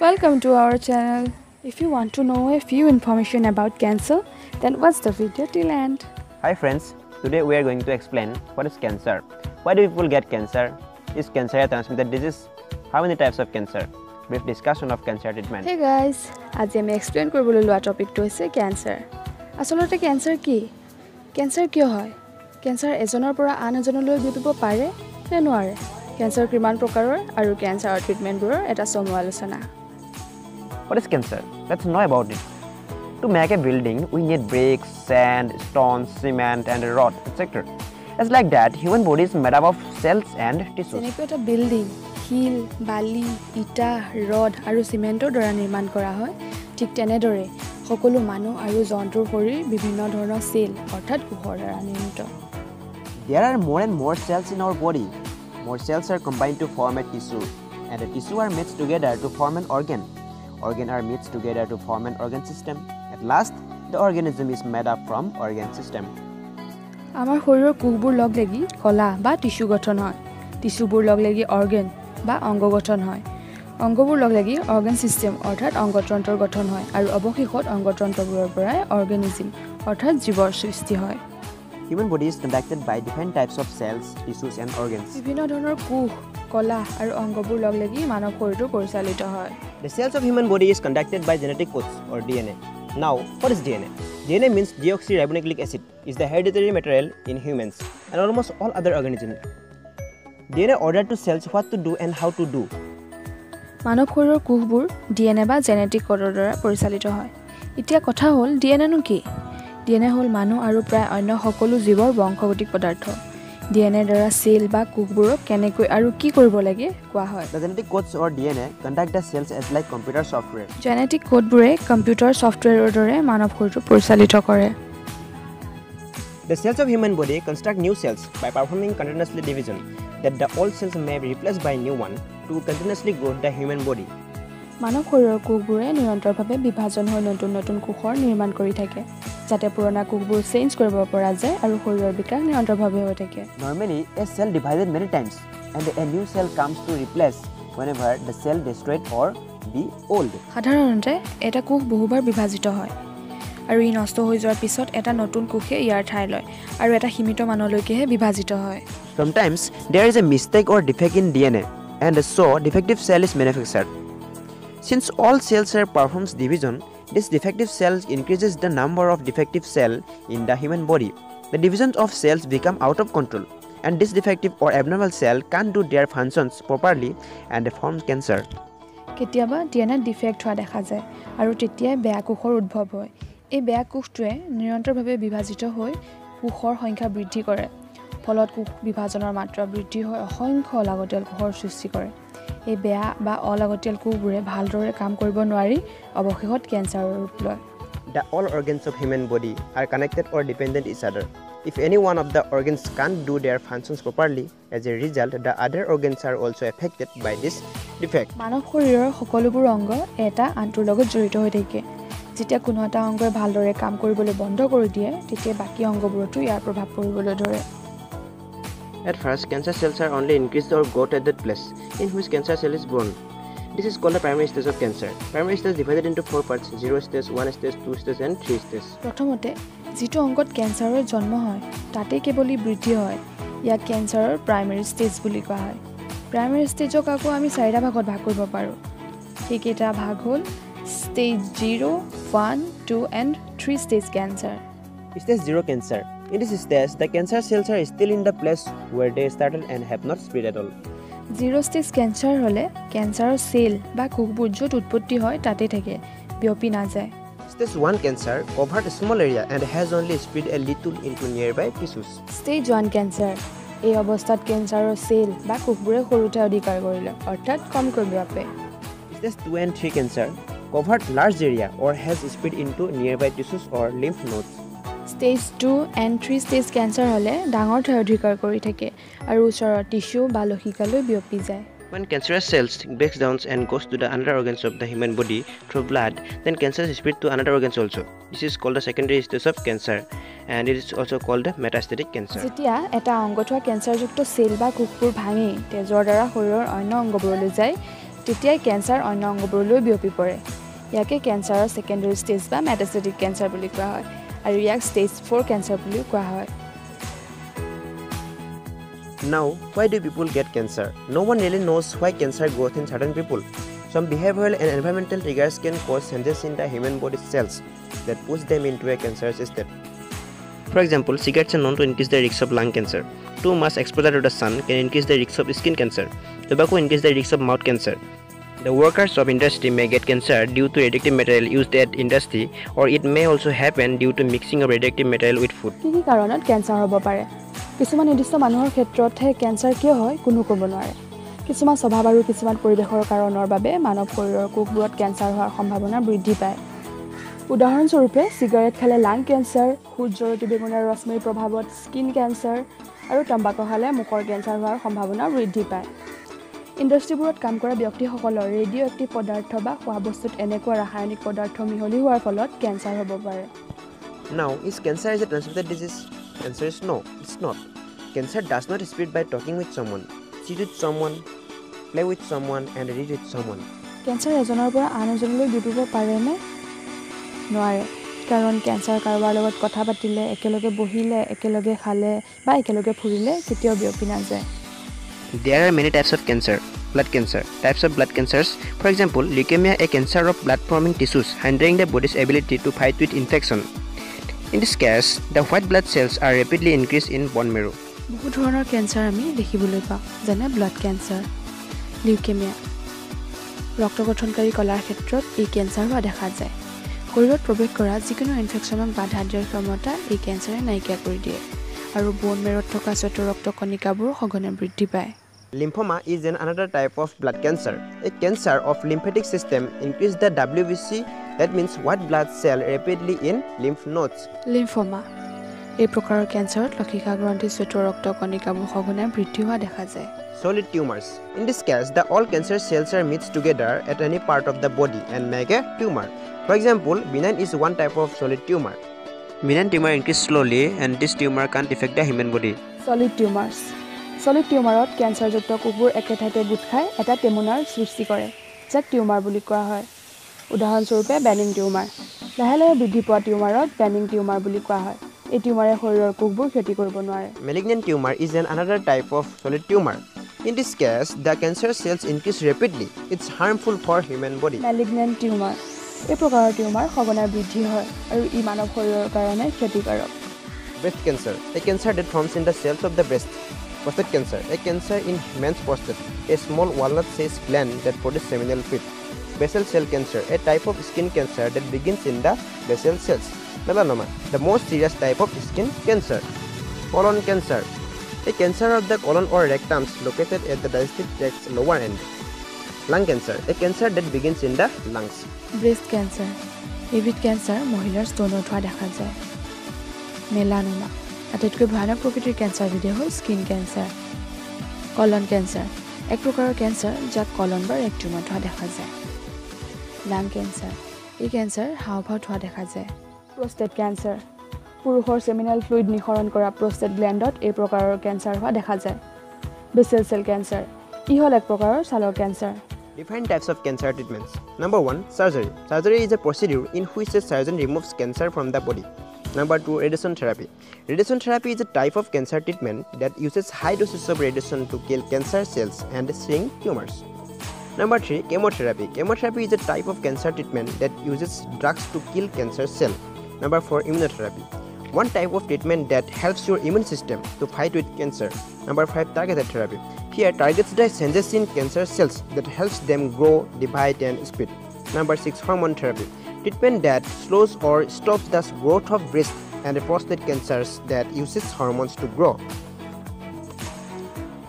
Welcome to our channel. If you want to know a few information about cancer, then watch the video till end. Hi friends, today we are going to explain what is cancer. Why do people get cancer? Is cancer a transmitted disease? How many types of cancer? Brief discussion of cancer treatment. Hey guys, আজি আমি explain কৰিবলৈ লোৱা টপিকটো হৈছে cancer আচলতে cancer কি cancer কিয় হয় কেঞ্চাৰ এজনৰ পৰা আন এজনলৈ বিয়পিব পাৰে নে নোৱাৰে কেঞ্চাৰ কিমান প্ৰকাৰৰ আৰু কেঞ্চাৰৰ ট্ৰিটমেণ্টবোৰৰ এটা চমু আলোচনা What is cancer? Let's know about it. To make a building, we need bricks, sand, stones, cement, and a rod, etc. It's like that, human body is made up of cells and tissues. যেনেকৈ এটা building শিল বালি ইটা road আৰু চিমেণ্টৰ দ্বাৰা নিৰ্মাণ কৰা হয় ঠিক তেনেদৰে সকলো মানুহ আৰু জন্তুৰ শৰীৰ বিভিন্ন ধৰণৰ চেল অৰ্থাৎ কোষৰ দ্বাৰা নিৰ্মিত There are more and more cells in our body. More cells are combined to form a tissue, and the tissue are mixed together to form an organ. Organ are mixed together to form an organ system. At last, the organism is made up from organ system. আমাৰ শৰীৰৰ কোষবোৰ লগ লাগি কলা বা tissue গঠন হয় টিচুবোৰ লগ লাগি organ বা অংগ গঠন হয় অংগবোৰ লগ লাগি অৰ্গেন ছিষ্টেম অৰ্থাৎ অংগতন্ত্ৰৰ গঠন হয় আৰু অৱশেষত অংগতন্ত্ৰবোৰৰ পৰাই অৰ্গেনিজিম অৰ্থাৎ জীৱৰ সৃষ্টি হয় Human body is conducted by different types of cells, tissues, and organs. বিভিন্ন ধৰণৰ কোষ কলা আৰু অংগবোৰ লগ লাগি মানৱ শৰীৰটো পৰিচালিত হয় The cells of human body is conducted by genetic codes or DNA. Now, what is DNA? DNA means deoxyribonucleic acid is the hereditary material in humans and almost all other organisms. DNA order to cells what to do and how to do. মানৱ শৰীৰৰ কোষবোৰ D N এ বা genetic ক'ডৰ দ্বাৰা পৰিচালিত হয় এতিয়া কথা হ'ল ডি এন এনো কি ডি এন এ হ'ল মানুহ আৰু প্ৰায় অন্য সকলো জীৱৰ বংশগতিক পদাৰ্থ ডি এন এৰ দ্বাৰা চেল বা কোষবোৰক কেনেকৈ আৰু কি কৰিব লাগে কোৱা হয়. জেনেটিক ক'ডবোৰে কম্পিউটাৰ ছফ্টৱেৰৰ দৰে মানৱ শৰীৰটো পৰিচালিত কৰে The cells of human body construct new cells by performing continuously division that the old cells may be replaced by new one to continuously grow the human body. মানৱ শৰীৰৰ কোষবোৰে নিৰন্তৰভাৱে বিভাজন হৈ নতুন নতুন কোষৰ নিৰ্মাণ কৰি থাকে যাতে পুৰণা কোষবোৰ চেঞ্জ কৰিব পৰা যায় আৰু শৰীৰৰ বিকাশ নিৰন্তৰভাৱে হৈ থাকে। Normally a cell divided many times and a new cell comes to replace whenever the cell destroyed or be old সাধাৰণতে এটা কোষ বহুবাৰ বিভাজিত হয় আৰু ই নষ্ট হৈ যোৱাৰ পিছত এটা নতুন কোষে ইয়াৰ ঠাই লয় আৰু এটা সীমিত মানলৈকেহে বিভাজিত হয়। Cell is manufacture Since all cells are performs division, this defective cell increases the number of defective cell in the human body. The divisions of cells become out of control and this defective or abnormal cell can't do their functions properly and they form cancer. কেতিয়াবা D N এত defect হোৱা দেখা যায় আৰু তেতিয়াই বেয়া কোষৰ উদ্ভৱ হয় এই বেয়া কোষটোৱে নিৰন্তৰভাৱে বিভাজিত হৈ কোষৰ সংখ্যা বৃদ্ধি কৰে ফলত কোষ বিভাজনৰ মাত্ৰা বৃদ্ধি হৈ অসংখ্য অলাগতিয়াল কোষৰ সৃষ্টি কৰে এই বেয়া বা অলাগতিয়াল কোষবোৰে ভালদৰে কাম কৰিব নোৱাৰি অৱশেষত কেঞ্চাৰৰ ৰূপ লয় The all organs of human body are connected or dependent each other. If any one of the organs can't do their functions properly, as a result, the other organs are also affected by this defect. মানৱ শৰীৰৰ সকলোবোৰ অংগ এটা আনটোৰ লগত জড়িত হৈ থাকে যেতিয়া কোনো এটা অংগই ভালদৰে কাম কৰিবলৈ বন্ধ কৰি দিয়ে তেতিয়া বাকী অংগবোৰতো ইয়াৰ প্ৰভাৱ পৰিবলৈ ধৰে At first, cancer cells are only increased or got at that place in which cancer cell is born. This is called the primary stage of cancer. Primary stage divided into four parts: zero stage, one stage, two stage, and three stage. প্ৰথমতে যিটো অংগত কেঞ্চাৰৰ জন্ম হয় তাতে কেৱল ই বৃদ্ধি হয় ইয়াক কেঞ্চাৰৰ প্ৰাইমেৰী ষ্টেজ বুলি কোৱা হয় প্ৰাইমেৰী ষ্টেজক আকৌ আমি চাৰিটা ভাগত ভাগ কৰিব পাৰোঁ সেইকেইটা ভাগ হ'ল stage zero' one two and three stage cancer Stage zero cancer. In this stage, the cancer cells are still in the place where they started and have not spread at all. Zero' stage cancer হ'লে কেঞ্চাৰৰ cell বা কোষবোৰ য'ত উৎপত্তি হয় তাতে থাকে বিয়পি নাযায় Stage one cancer covered a small area and has only spread a little into nearby tissues. Stage one cancer এই অৱস্থাত কেঞ্চাৰৰ চেল বা কোষবোৰে সৰুতে অধিকাৰ কৰিলে অৰ্থাৎ কমকৈ বিয়পে Stage 2 and 3 cancer covered large area or has spread into nearby tissues or lymph nodes. Stage two and three stage cancer হ'লে ডাঙৰ ঠাই অধিকাৰ কৰি থাকে আৰু ওচৰৰ টিচু বা লসিকালৈ বিয়পি যায় When cancerous cells breaks down and goes to the other organs of the human body through blood, then cancer is spread to another organs also. This is called the secondary stage of cancer and it is also called the metastatic cancer. যেতিয়া এটা অংগত হোৱা কেঞ্চাৰযুক্ত cell বা কোষবোৰ ভাঙি তেজৰ দ্বাৰা শৰীৰৰ অন্য অংগবোৰলৈ যায় তেতিয়াই কেঞ্চাৰ অন্য অংগবোৰলৈ বিয়পি পৰে ইয়াকে কেঞ্চাৰৰ ছেকেণ্ডেৰী ষ্টেজ বা মেটাষ্টেটিক কেঞ্চাৰ বুলি কোৱা হয় আৰু ইয়াক ষ্টেজ ফ'ৰ কেঞ্চাৰ বুলিও কোৱা হয় Now, why do people get cancer? No one really knows why cancer grows in certain people. Some behavioral and environmental triggers can cause changes in the human body cells that push them into a cancerous state. For example, cigarettes are known to increase the risk of lung cancer. Too much exposure to the sun can increase the risk of skin cancer. Tobacco increases the risk of mouth cancer. The workers of industry may get cancer due to radioactive material used at industry, or it may also happen due to mixing of radioactive material with food. কি কি কাৰণত cancer হ'ব পাৰে? কিছুমান নিৰ্দিষ্ট মানুহৰ ক্ষেত্ৰতহে cancer কিয় হয় কোনো ক'ব নোৱাৰে। কিছুমান স্বভাৱ আৰু কিছুমান পৰিৱেশৰ কাৰণৰ বাবে মানৱ শৰীৰৰ কোষবোৰত কেঞ্চাৰ হোৱাৰ সম্ভাৱনা বৃদ্ধি পায়। উদাহৰণস্বৰূপে চিগাৰেট খালে লাং কেঞ্চাৰ সূৰ্যৰ অতিবেঙুনীয়া ৰশ্মিৰ প্ৰভাৱত স্কিন কেঞ্চাৰ আৰু তম্বাকু খালে মুখৰ কেঞ্চাৰ হোৱাৰ সম্ভাৱনা বৃদ্ধি পায়। ইণ্ডাষ্ট্ৰীবোৰত কাম কৰা ব্যক্তিসকলৰ ৰেডিঅ' এক্টিভ পদাৰ্থ বা খোৱা বস্তুত এনেকুৱা ৰাসায়নিক পদাৰ্থ মিহলি হোৱাৰ ফলত কেঞ্চাৰ হ'ব পাৰে Now, is cancer is a transmitted disease? Answer is no, it's not. Cancer does not spread by talking with someone, cheat with someone, play with someone, and read with someone. Cancer এজনৰ পৰা আন এজনলৈ বিয়পিব পাৰেনে নোৱাৰে কাৰণ cancer কাৰোবাৰ লগত কথা পাতিলে একেলগে বহিলে একেলগে খালে বা একেলগে ফুৰিলে কেতিয়াও বিয়পি নাযায় There are many types of cancer. Blood cancer. Types of blood cancers. For example, leukemia, a cancer of blood forming tissues, hindering the body's ability to fight with infection. In this case, the white blood cells are rapidly increased in bone marrow. বহু ধৰণৰ cancer আমি দেখিবলৈ পাওঁ যেনে blood cancer leukaemia ৰক্ত গঠনকাৰী কলাৰ ক্ষেত্ৰত এই cancer হোৱা দেখা যায় শৰীৰত প্ৰৱেশ কৰা যিকোনো ইনফেকশ্যনক বাধা দিয়াৰ ক্ষমতা এই কেঞ্চাৰে নাইকিয়া কৰি দিয়ে আৰু বোন মেৰত থকা শ্বেত ৰক্তকণিকাবোৰ সঘনে বৃদ্ধি পায়। Lymphoma is an another type of blood cancer এই cancer of lymphatic system increase the W B C that means white blood cell rapidly in lymph nodes lymphoma এই প্ৰকাৰৰ কেঞ্চাৰত লক্ষিকা গ্ৰন্থিৰ শ্বেত ৰক্তকণিকাবোৰ সঘনে বৃদ্ধি হোৱা দেখা যায়। Solid tumors. In this case the all cancer cells are mixed together at any part of the body and make a tumor. For example benign is one type of solid tumor. Benign tumor increase slowly and this tumor can't affect the human body. Solid tumours solid টিউমাৰত কেঞ্চাৰযুক্ত কোষবোৰ একে ঠাইতে গোট খাই এটা টেমুনাৰ সৃষ্টি কৰে যাক টিউমাৰ বুলি কোৱা হয় উদাহৰণস্বৰূপে বেনিং টিউমাৰ লাহে লাহে বৃদ্ধি পোৱা টিউমাৰত বেনিং টিউমাৰ বুলি কোৱা হয় এই টিউমাৰে শৰীৰৰ কোষবোৰ ক্ষতি কৰিব নোৱাৰে Malignant tumor is an another type of solid tumor. In this case, the cancer cells increase rapidly. It's harmful for human body. Malignant tumour এই প্ৰকাৰৰ টিউমাৰ সঘনাই বৃদ্ধি হয় আৰু ই মানৱ শৰীৰৰ কাৰণে ক্ষতিকাৰক। ব্ৰেষ্ট কেঞ্চাৰ এই cancer that forms in the cells of the breast prostate cancer এই cancer in humans prostate a small walnut size gland that produce seminal fit basal cell cancer a type of skin cancer that begins in the basal cells melanoma the most serious type of skin cancer colon cancer এই cancer of the colon or rectums located at the digestive tracts lower and Lung cancer, a cancer that begins in the lungs. Breast cancer এবিধ cancer মহিলাৰ স্তনত হোৱা দেখা যায়। Melanoma আটাইতকৈ ভয়ানক প্ৰকৃতিৰ কেঞ্চাৰবিধে হ'ল স্কিন কেঞ্চাৰ কলন কেঞ্চাৰ এক প্ৰকাৰৰ কেঞ্চাৰ যাক কলন বা ৰেক্টিউমত হোৱা দেখা যায়। লাং কেঞ্চাৰ এই কেঞ্চাৰ হাওঁফাওত হোৱা দেখা যায়। প্ৰষ্টেট কেঞ্চাৰ পুৰুষৰ চেমিনেল ফ্লুইড নিঃসৰণ কৰা প্ৰষ্টেট গ্লেণ্ডত এই প্ৰকাৰৰ কেঞ্চাৰ হোৱা দেখা যায়। বেচেল চেল কেঞ্চাৰ ই হ'ল এক প্ৰকাৰৰ ছালৰ cancer Different types of cancer treatments. Number one, surgery. Surgery is a procedure in which a surgeon removes cancer from the body. Number two, radiation therapy. Radiation therapy is a type of cancer treatment that uses high doses of radiation to kill cancer cells and shrink tumors. Number three, chemotherapy. Chemotherapy is a type of cancer treatment that uses drugs to kill cancer cells. Number four, immunotherapy. One type of treatment that helps your immune system to fight with cancer. Number five, targeted therapy. Here, targets the changes in cancer cells that helps them grow, divide, and split. Number six, hormone therapy. Treatment that slows or stops the growth of breast and prostate cancers that uses hormones to grow.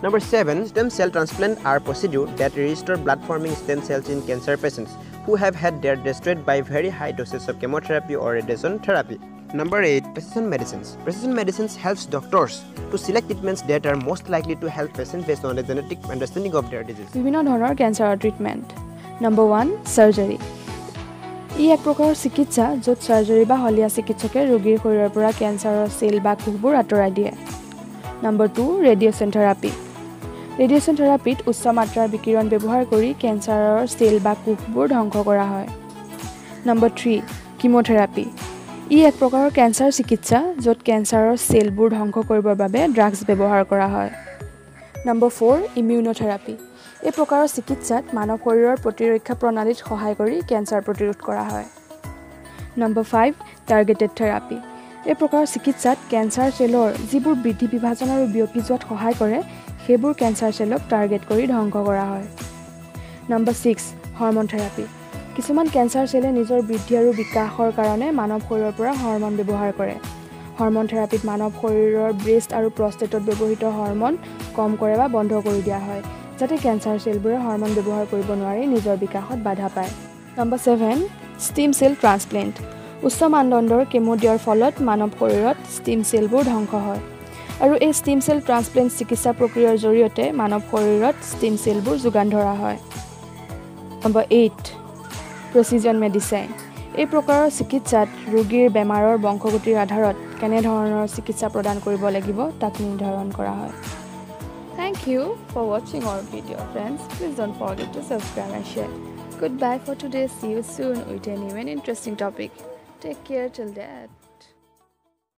Number 7. Stem cell transplant are procedure that restore blood forming stem cells in cancer patients who have had their destroyed by very high doses of chemotherapy or radiation therapy. Number 8. Precision medicines. Precision medicines helps doctors to select treatments that are most likely to help patients based on a genetic understanding of their disease. বিভিন্ন ধৰণৰ কেঞ্চাৰৰ treatment number one surgery ই এক প্ৰকাৰৰ চিকিৎসা য'ত surgery বা হলীয়া চিকিৎসকে ৰোগীৰ শৰীৰৰ পৰা কেঞ্চাৰৰ চেল বা কোষবোৰ আঁতৰাই দিয়ে number two radiation therapy radiation থেৰাপিত উচ্চ মাত্ৰাৰ বিকিৰণ ব্যৱহাৰ কৰি কেঞ্চাৰৰ চেল বা কোষবোৰ ধ্বংস কৰা হয় নম্বৰ থ্ৰী কিম'থেৰাপি ই এক প্ৰকাৰৰ কেঞ্চাৰ চিকিৎসা য'ত কেঞ্চাৰৰ চেলবোৰ ধ্বংস কৰিবৰ বাবে ড্ৰাগছ ব্যৱহাৰ কৰা হয়। Number four immunotherapy. এই প্ৰকাৰৰ চিকিৎসাত মানৱ শৰীৰৰ প্ৰতিৰক্ষা প্ৰণালীত সহায় কৰি কেঞ্চাৰ প্ৰতিৰোধ কৰা হয়। Number five targeted therapy. এই প্ৰকাৰৰ চিকিৎসাত কেঞ্চাৰ চেলৰ যিবোৰ বৃদ্ধি বিভাজন আৰু বিয়পি যোৱাত সহায় কৰে সেইবোৰ কেঞ্চাৰ চেলক টাৰ্গেট কৰি ধ্বংস কৰা হয়। Number six hormone therapy. কিছুমান কেঞ্চাৰ চেলে নিজৰ বৃদ্ধি আৰু বিকাশৰ কাৰণে মানৱ শৰীৰৰ পৰা হৰমন ব্যৱহাৰ কৰে। হৰমন থেৰাপিত মানৱ শৰীৰৰ ব্ৰেষ্ট আৰু প্ৰষ্টেটত ব্যৱহৃত হৰমন কম কৰে বা বন্ধ কৰি দিয়া হয় যাতে কেঞ্চাৰ চেলবোৰে হৰমন ব্যৱহাৰ কৰিব নোৱাৰি নিজৰ বিকাশত বাধা পায়। Number seven stem cell transplant. উচ্চ মানদণ্ডৰ কেমো দিয়াৰ ফলত মানৱ শৰীৰত ষ্টিম চেলবোৰ ধ্বংস হয়। আৰু এই ষ্টিম চেল ট্ৰান্সপ্লেণ্ট চিকিৎসা প্ৰক্ৰিয়াৰ জৰিয়তে মানৱ শৰীৰত ষ্টিম চেলবোৰ যোগান ধৰা হয়। নম্বৰ এইট প্ৰচিজন মেডিচাইন এই প্ৰকাৰৰ চিকিৎসাত ৰোগীৰ বেমাৰৰ বংশগতিৰ আধাৰত কেনেধৰণৰ চিকিৎসা প্ৰদান কৰিব লাগিব তাক নিৰ্ধাৰণ কৰা হয়। থেংক ইউ ফৰ ৱাচিং our video' friends please don't forget to subscribe and share good bye for today see you soon with a new and interesting topic take care till that